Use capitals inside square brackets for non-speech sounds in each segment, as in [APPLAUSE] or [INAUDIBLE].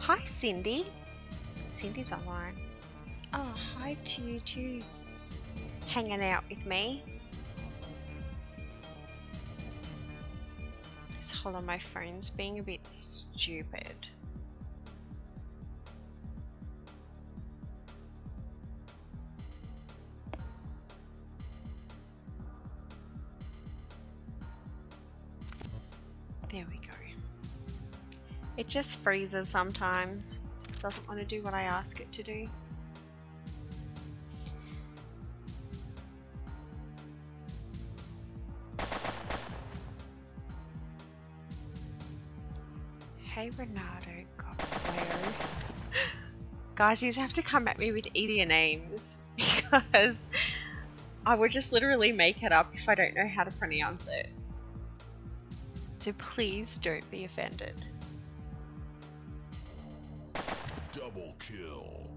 Hi, Cindy. Cindy's online. Oh, hi to you too. Hanging out with me. Just hold on, my phone's being a bit stupid. There we go. It just freezes sometimes. Just doesn't want to do what I ask it to do. Hey Renato Coppero. [GASPS] Guys, you have to come at me with easier names [LAUGHS] because I would just literally make it up if I don't know how to pronounce it. So please don't be offended. Double kill.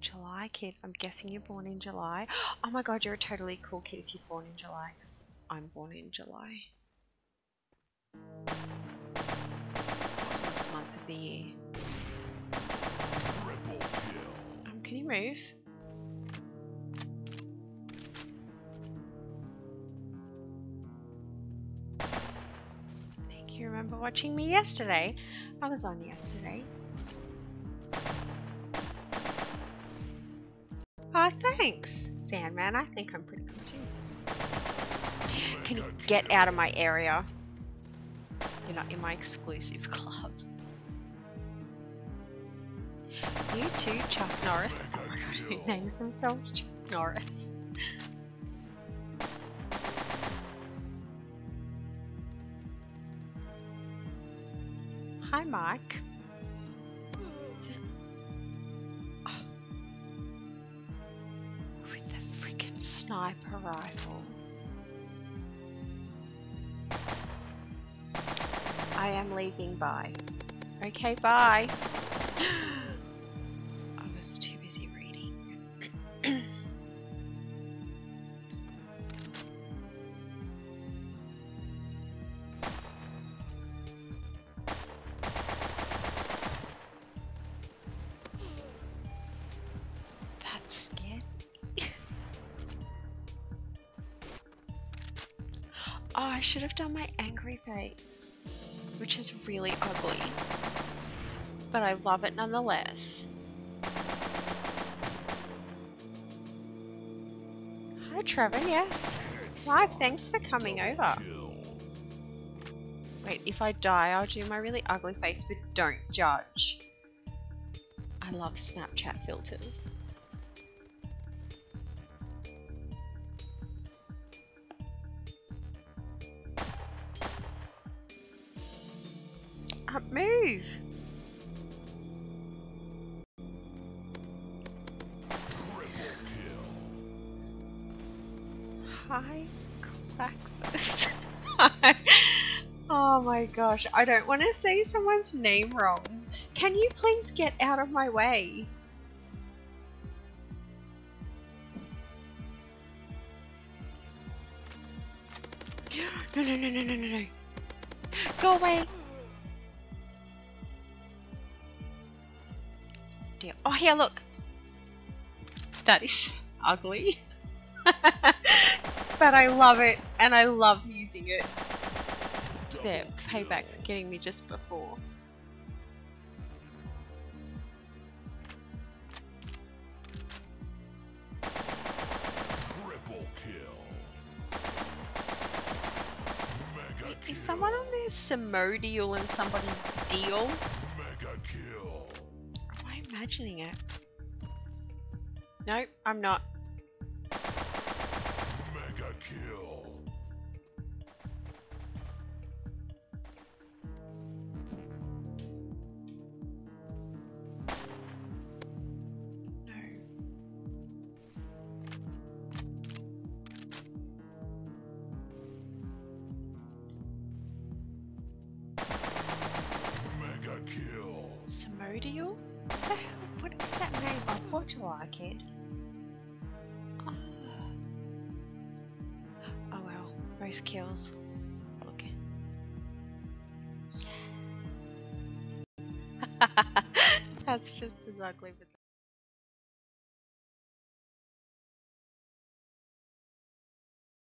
July kid. I'm guessing you're born in July. [GASPS] Oh my god, you're a totally cool kid if you're born in July. 'cause I'm born in July. Coolest month of the year. Triple kill. Um, can you move? Remember watching me yesterday. I was on yesterday. Oh, thanks, Sandman. I think I'm pretty cool too. Can you get out of my area? You're not in my exclusive club. You too, Chuck Norris. Oh my god, who names themselves Chuck Norris? Hi, Mike. Just- Oh. With the freaking sniper rifle. I am leaving. Bye. Okay, bye. [GASPS] [GASPS] [GASPS] oh, I should have done my angry face, which is really ugly. But I love it nonetheless. Hi, Trevor. Yes. Live. Thanks for coming over. Wait, if I die, I'll do my really ugly face, but don't judge. I love Snapchat filters. Uh, move! Hi, Claxus. oh my gosh, I don't want to say someone's name wrong. Can you please get out of my way? [GASPS] No, no, no, no, no, no, no. Go away. Dear. Oh, here, look. That is ugly. [LAUGHS] but I love it, and I love using it. Double There, payback for getting me just before. Triple kill. Mega kill. Is someone on there Simodial and somebody Deal? Mega kill. Am I imagining it? No, I'm not. Mega kill. No. Mega kill. Simodial? the? What is that name? Oh, Portugal Arcade. Oh. oh well, race kills. Okay. [LAUGHS] Yeah. That's just as ugly, but.